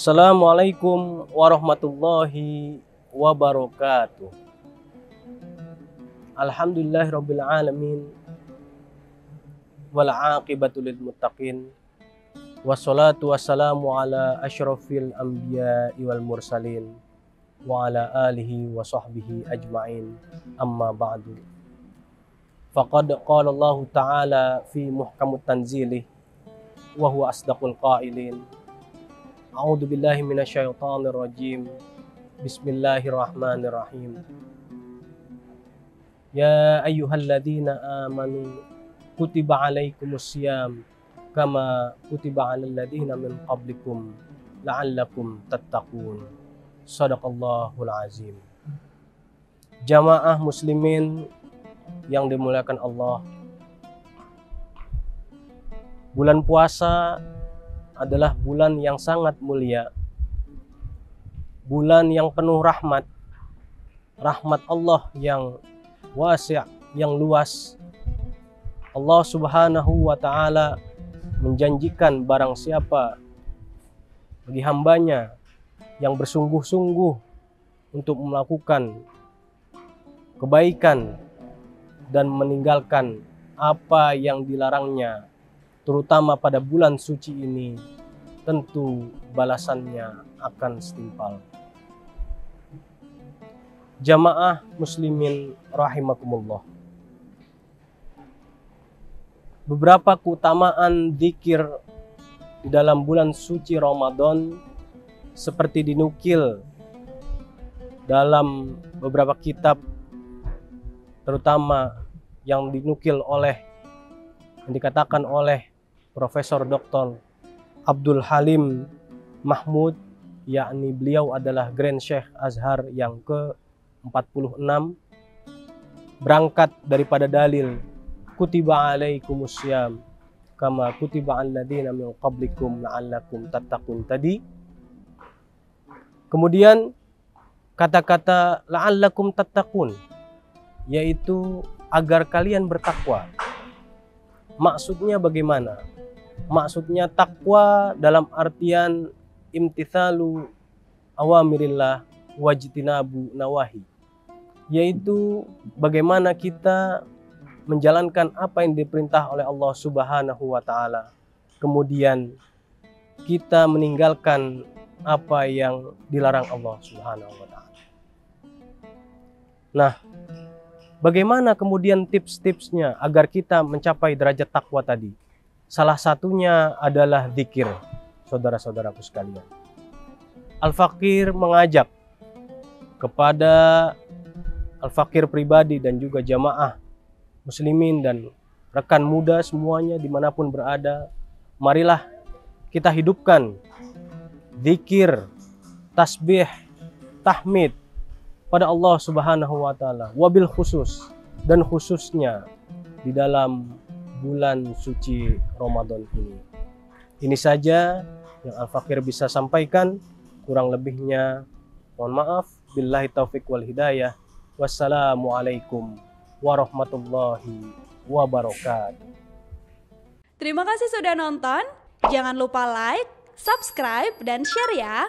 Assalamualaikum warahmatullahi wabarakatuh. Alhamdulillahirabbil alamin. Wal aqibatu lil muttaqin. Wassalatu wassalamu ala asyrafil anbiya'i wal mursalin wa ala alihi wa sahbihi ajma'in. Amma ba'du. Faqad qala Allah ta'ala fi muhkamut tanzilih wa huwa asdaqul qailin A'udzu billahi minasyaitonir rajim Bismillahirrahmanirrahim Ya ayyuhalladzina amanu kutiba alaikumus syiyam kama kutiba alal ladzina min qablikum la'allakum tattaqun. Sadaqallahul azim. Jamaah muslimin yang dimuliakan Allah. Bulan puasa adalah bulan yang sangat mulia. Bulan yang penuh rahmat. Rahmat Allah yang wasi' yang luas. Allah Subhanahu wa taala menjanjikan barang siapa bagi hambanya yang bersungguh-sungguh untuk melakukan kebaikan dan meninggalkan apa yang dilarangnya terutama pada bulan suci ini tentu balasannya akan setimpal jamaah muslimin rahimakumullah. Beberapa keutamaan zikir di dalam bulan suci Ramadan seperti dinukil dalam beberapa kitab terutama yang dinukil oleh yang dikatakan oleh Profesor Dr. Abdul Halim Mahmud yakni beliau adalah Grand Sheikh Azhar yang ke 46 berangkat daripada dalil kutiba alaikumus syam kama kutiba alladzina min qablikum la'allakum tattaqun tadi kemudian kata-kata la'allakum tattaqun yaitu agar kalian bertakwa maksudnya bagaimana maksudnya takwa dalam artian imtithalu awamirillah wajtinabu nawahi yaitu bagaimana kita menjalankan apa yang diperintah oleh Allah Subhanahu wa taala. Kemudian kita meninggalkan apa yang dilarang Allah Subhanahu wa taala. Nah, bagaimana kemudian tips-tipsnya agar kita mencapai derajat takwa tadi? Salah satunya adalah zikir, saudara-saudaraku sekalian. Al-Fakir mengajak kepada al-fakir pribadi dan juga jamaah muslimin dan rekan muda semuanya di mana pun berada marilah kita hidupkan zikir tasbih tahmid pada Allah subhanahu wa ta'ala wabil khusus dan khususnya di dalam bulan suci Ramadan ini ini saja yang Al-Fakir bisa sampaikan kurang lebihnya mohon maaf billahi taufik wal hidayah Wassalamualaikum warahmatullahi wabarakatuh. Terima kasih sudah nonton. Jangan lupa like, subscribe, dan share ya.